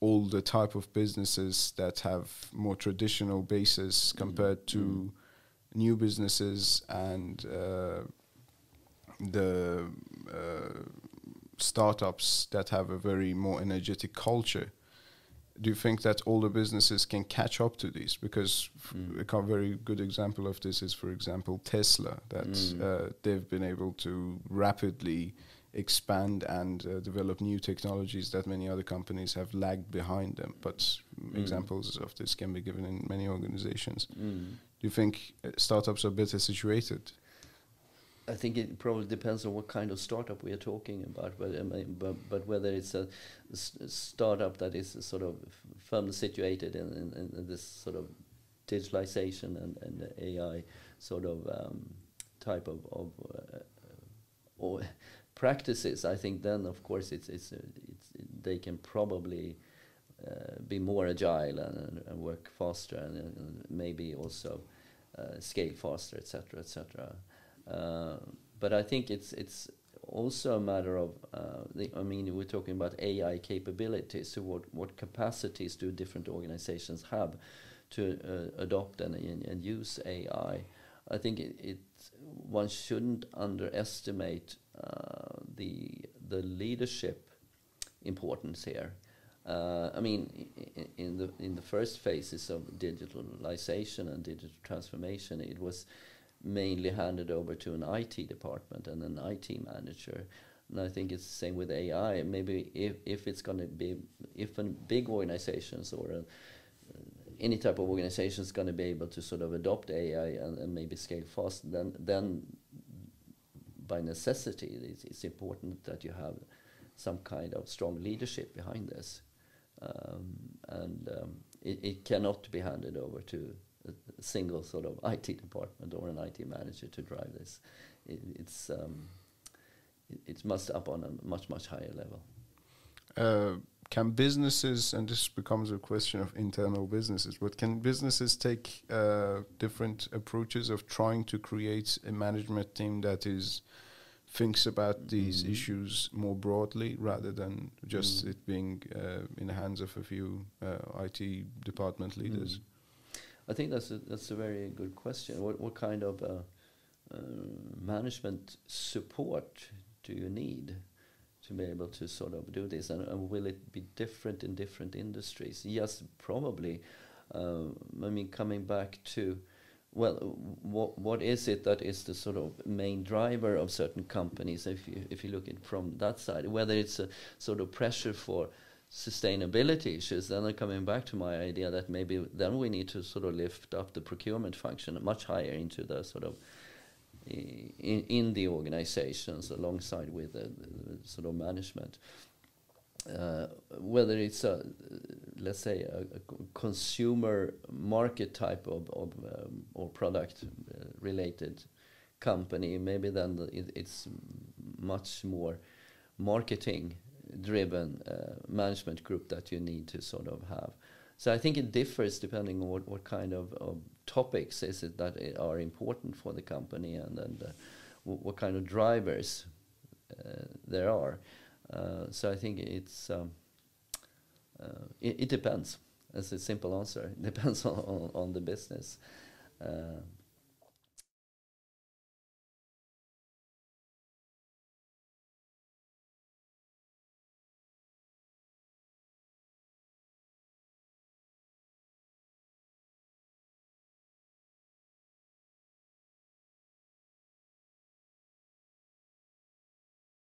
all the type of businesses that have more traditional bases compared to new businesses and uh, the uh, startups that have a very more energetic culture do you think that all the businesses can catch up to these? Because Mm. a very good example of this is, for example, Tesla. That Mm. uh, they've been able to rapidly expand and uh, develop new technologies that many other companies have lagged behind them. But Mm. examples of this can be given in many organizations. Mm. Do you think uh, startups are better situated? I think it probably depends on what kind of startup we are talking about, but mean, but, but whether it's a, s- startup that is sort of firmly situated in, in, in this sort of digitalization and, and AI sort of um, type of, of uh, or practices, I think then of course it's it's, uh, it's they can probably uh, be more agile and, and work faster and, and maybe also uh, scale faster, etc., etc. Uh, but I think it's it's also a matter of uh, the, I mean we're talking about AI capabilities. So what what capacities do different organizations have to uh, adopt and, and, use AI? I think it, it one shouldn't underestimate the the leadership importance here. Uh, I mean, in the in the first phases of digitalization and digital transformation, it was mainly handed over to an IT department and an IT manager. And I think it's the same with AI. Maybe if, if it's going to be, if a big organizations or a, any type of organization is going to be able to sort of adopt AI and, and maybe scale fast, then then by necessity, it's, it's important that you have some kind of strong leadership behind this, um, and um, it, it cannot be handed over to a, single sort of IT department or an IT manager to drive this. It, it's um, it, it must up on a much much higher level. Uh, can businesses, and this becomes a question of internal businesses, but can businesses take uh, different approaches of trying to create a management team that is thinks about these Mhm. issues more broadly rather than just Mm. it being uh, in the hands of a few uh, IT department leaders? Mm. I think that's a, that's a very good question. What what kind of uh, uh, management support do you need to be able to sort of do this, and, and will it be different in different industries? Yes, probably. Uh, I mean, coming back to well, what what is it that is the sort of main driver of certain companies? If you if you look at from that side, whether it's a sort of pressure for sustainability issues, then I'm coming back to my idea that maybe then we need to sort of lift up the procurement function much higher into the sort of in, in the organizations alongside with the, the sort of management. Uh, whether it's a let's say a, a consumer market type of, of um, or product uh, related company, maybe then the, it, it's much more marketing driven uh, management group that you need to sort of have. So I think it differs depending on what, what kind of, of topics is it that are important for the company and, and uh, what kind of drivers uh, there are. Uh, so I think it's um, uh, it, it depends. That's a simple answer. It depends on, on, on the business. Uh,